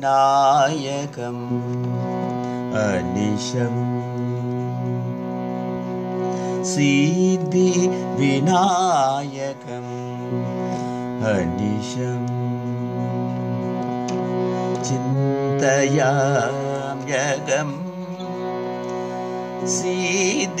सिद्धिविनायकम् अनिशम् सिद्धिविनायकम् अनिशम् चिन्तयाम्यगम् सिद्धिविनायकम्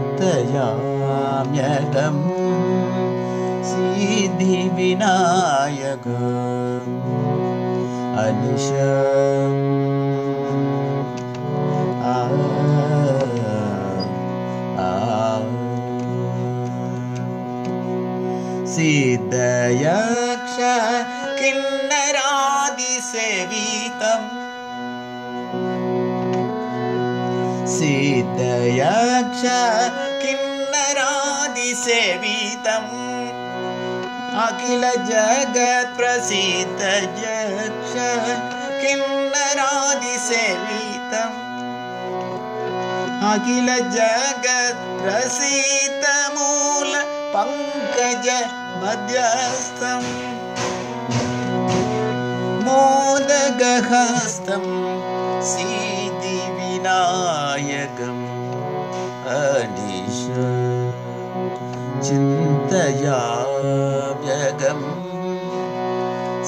चिन्तयाम्यगम् सिद्धिविनायक अनिशम् आ। सिद्धयक्ष किन्नरादिसेवितम्। सिद्धयक्ष किन्नरादिसेवितम् अखिल जगत्प्रसिद्ध यक्ष किन्नरादिसेवितम् पङ्कज मध्यस्थम् चिन्तयाम्यगम्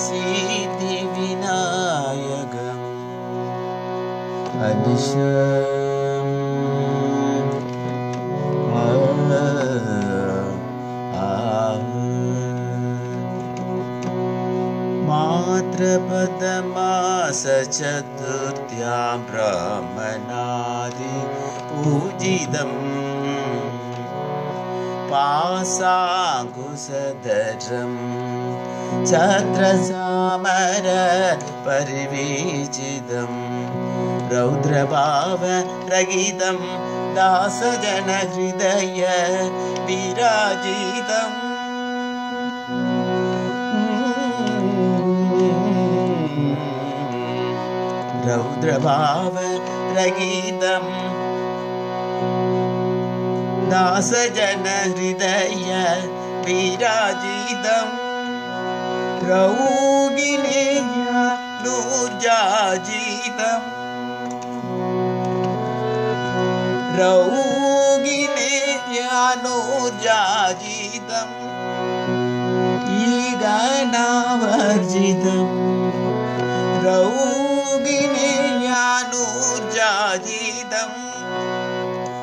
सिद्धिविनायकम् अनिश मातृपदमासचतुर्थ्यां ब्रह्मणादि पूजितम् छत्रसामर परिवीचितं रौद्रभावरहितं दासजनहृदय विराजितम्। रौद्रभावरहितम् दासजनहृदय विराजितम् रौगिनेयानुजाजितम् रौगिनेयानुजाजितम् ईगनावर्जितम् रौगिनेयानुजाजितम्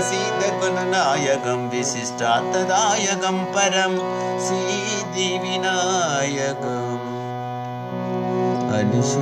सीतगुणनायकं विशिष्टात्तदायकं परं सीतिविनायकम् अनिश